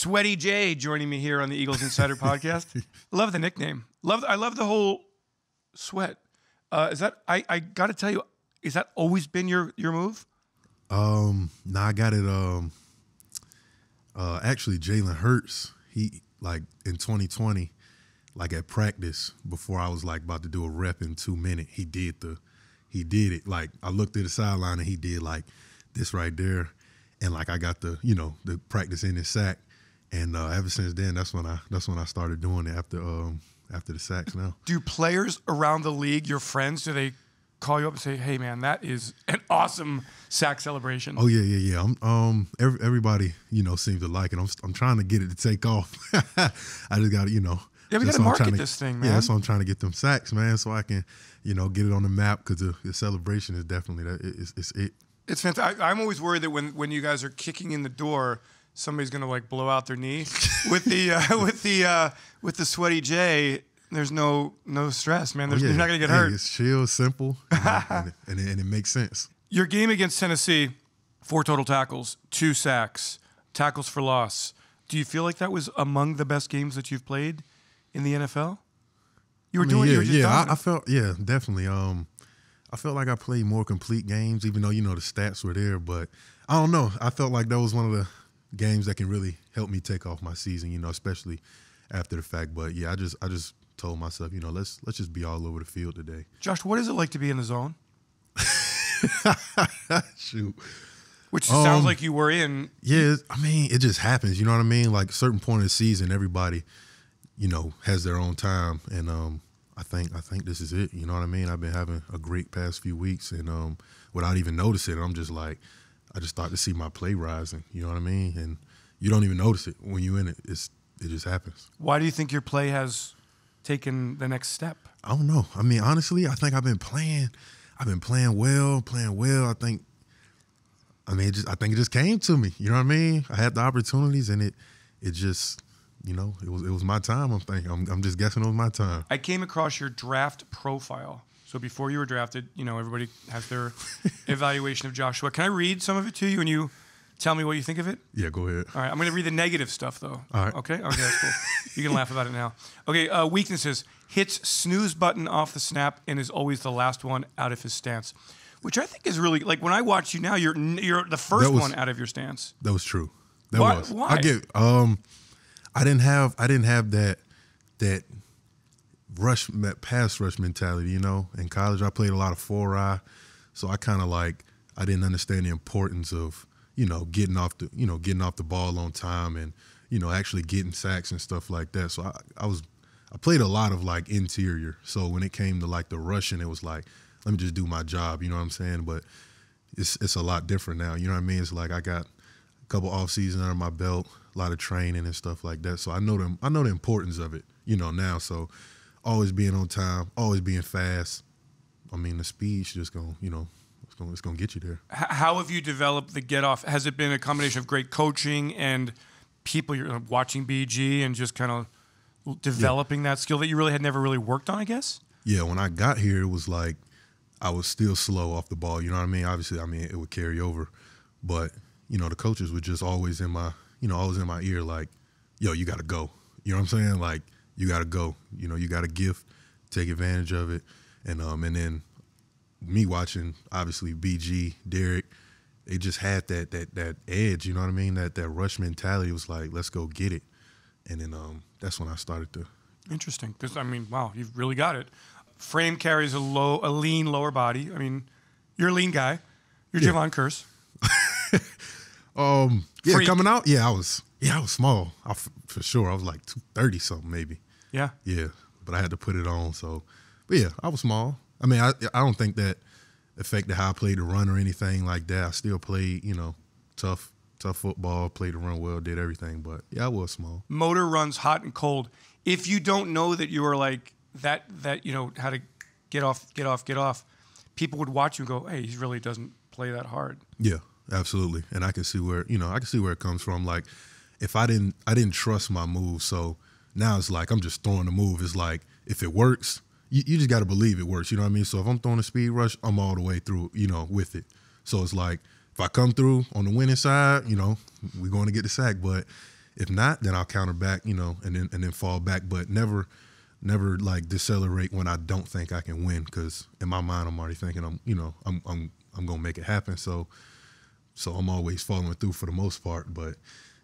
Sweaty J joining me here on the Eagles Insider podcast. Love the nickname. Love I love the whole sweat. Uh, is that I, I got to tell you, is that always been your your move? Um, nah, I got it. Um, uh, actually, Jalen Hurts, he like in 2020, like at practice before I was like about to do a rep in two minutes, he did the, he did it. Like I looked at the sideline and he did like this right there, and like I got the you know the practice in his sack, and uh, ever since then, that's when I that's when I started doing it after um after the sacks. Now, Do players around the league, your friends, do they call you up and say, "Hey, man, that is an awesome sack celebration"? Oh yeah, yeah, yeah. I'm, um, every, everybody you know seems to like it. I'm, I'm trying to get it to take off. I just got to you know. Yeah, we I'm trying market to- this thing, Yeah, that's why I'm trying to get them sacks, man, so I can you know get it on the map because the, the celebration is definitely that. it- It's, it's it. It's fantastic. I, I'm always worried that when, when you guys are kicking in the door, somebody's gonna like blow out their knee. with the uh, with the uh, with the sweaty J, there's no no stress, man. There's, Oh, yeah. You're not gonna get Hey, hurt. It's chill, simple, and, it, and, it, and it makes sense. Your game against Tennessee, four total tackles, two sacks, tackles for loss. Do you feel like that was among the best games that you've played in the NFL? You were I mean, doing. yeah, you were just yeah. I, I felt, yeah, definitely. Um, I felt like I played more complete games, even though you know the stats were there. But I don't know. I felt like that was one of the games that can really help me take off my season. You know, especially after the fact. But yeah, I just, I just told myself, you know, let's let's just be all over the field today. Josh, what is it like to be in the zone? Shoot. Which sounds Um, like you were in. Yeah, I mean, it just happens. You know what I mean? Like a certain point of the season, everybody, you know, has their own time, and um, I think I think this is it. You know what I mean? I've been having a great past few weeks, and um, without even noticing, I'm just like, I just start to see my play rising. You know what I mean? And you don't even notice it when you're in it. It's it just happens. Why do you think your play has taken the next step? I don't know. I mean, honestly, I think I've been playing. I've been playing well, playing well. I think. I mean, it just I think it just came to me. You know what I mean? I had the opportunities, and it it just you know it was it was my time. I'm thinking. I'm, I'm just guessing it was my time. I came across your draft profile. So before you were drafted, you know, everybody has their evaluation of Joshua. Can I read some of it to you and you tell me what you think of it? Yeah, go ahead. All right, I'm going to read the negative stuff though. All right. Okay. Okay, that's cool. you can laugh about it now. Okay. Uh, weaknesses: hits snooze button off the snap and is always the last one out of his stance, which I think is really like when I watch you now, you're you're the first was- one out of your stance. That was true. That Why- was. why? I get. Um, I didn't have. I didn't have that. That rush, that pass rush mentality. You know, in college I played a lot of four eye, so I kind of like I didn't understand the importance of you know getting off the you know getting off the ball on time and you know actually getting sacks and stuff like that. So I, I was I played a lot of like interior. So when it came to like the rushing, it was like let me just do my job. You know what I'm saying? But it's it's a lot different now. You know what I mean? It's like I got a couple off seasons under my belt, a lot of training and stuff like that. So I know them. I know the importance of it. You know now. So always being on time, always being fast. I mean the speed's just gonna you know it's gonna it's gonna get you there. How have you developed the get off? Has it been a combination of great coaching and people you're watching BG and just kind of developing that skill that you really had never really worked on? I guess. Yeah, when I got here, it was like I was still slow off the ball. You know what I mean? Obviously, I mean it would carry over, but you know the coaches were just always in my, you know, always in my ear, like, "Yo, you got to go." You know what I'm saying? Like, you got to go. You know, you got a gift, take advantage of it, and um, and then me watching obviously BG, Derek, they just had that that that edge. You know what I mean? That that rush mentality was like, "Let's go get it," and then um, that's when I started to. Interesting, because I mean, wow, you've really got it. Frame carries a low, a lean lower body. I mean, you're a lean guy. You're Yeah. Jevon Kearse. Um, yeah, Freak. coming out, yeah, I was, yeah, I was small, I f- for sure. I was like two thirty something, maybe. Yeah. Yeah, but I had to put it on. So, but yeah, I was small. I mean, I I don't think that affected how I played the run or anything like that. I still played, you know, tough tough football, played the run well, did everything. But yeah, I was small. Motor runs hot and cold. If you don't know that you are like that, that you know how to get off, get off, get off, people would watch you and go, "Hey, he really doesn't play that hard." Yeah, absolutely. And I can see where you know I can see where it comes from. Like if I didn't I didn't trust my move, so now it's like I'm just throwing the move. It's like if it works, you, you just got to believe it works. You know what I mean? So if I'm throwing a speed rush, I'm all the way through. You know, with it. So it's like if I come through on the winning side, you know, we're going to get the sack. But If not, then I'll counter back, you know, and then and then fall back, but never never like decelerate when I don't think I can win cuz in my mind I'm already thinking I'm, you know, I'm I'm I'm going to make it happen. So so I'm always following through for the most part, but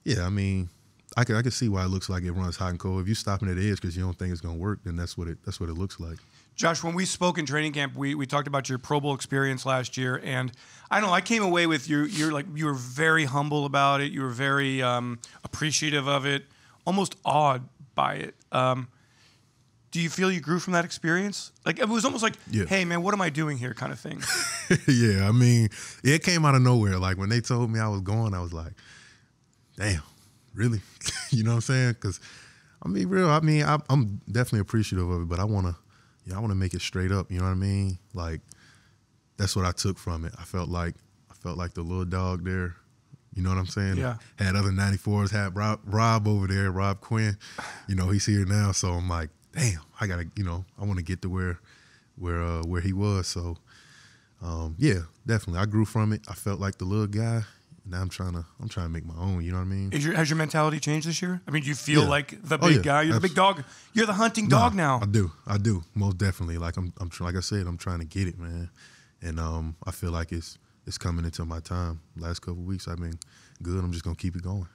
yeah, I mean, I can I can see why it looks like it runs hot and cold. If you're stopping at the edge because you don't think it's going to work, then that's what it that's what it looks like. Josh, when we spoke in training camp, we, we talked about your Pro Bowl experience last year, and I don't know. I came away with you. You're like you were very humble about it. You were very um, appreciative of it, almost awed by it. Um, do you feel you grew from that experience? Like it was almost like, Yeah. hey man, what am I doing here, kind of thing. yeah, I mean, it came out of nowhere. Like when they told me I was going, I was like, damn, really? you know what I'm saying? Because I mean, real. I mean, I, I'm definitely appreciative of it, but I want to, you know, I want to make it straight up. You know what I mean? Like that's what I took from it. I felt like I felt like the little dog there. You know what I'm saying? Yeah. Had other 94s. Had Rob, Rob over there, Rob Quinn. You know, he's here now, so I'm like, damn, I gotta, you know, I want to get to where, where, uh, where he was. So, um, yeah, definitely. I grew from it. I felt like the little guy. Now I'm trying to, I'm trying to make my own. You know what I mean? Is your, has your mentality changed this year? I mean, do you feel Yeah. like the Oh, big yeah. guy? You're the big dog. You're the hunting dog Nah, now. I do. I do. Most definitely. Like I'm, I'm like I said, I'm trying to get it, man. And um, I feel like it's it's coming into my time. Last couple weeks, I've been good. I'm just gonna keep it going.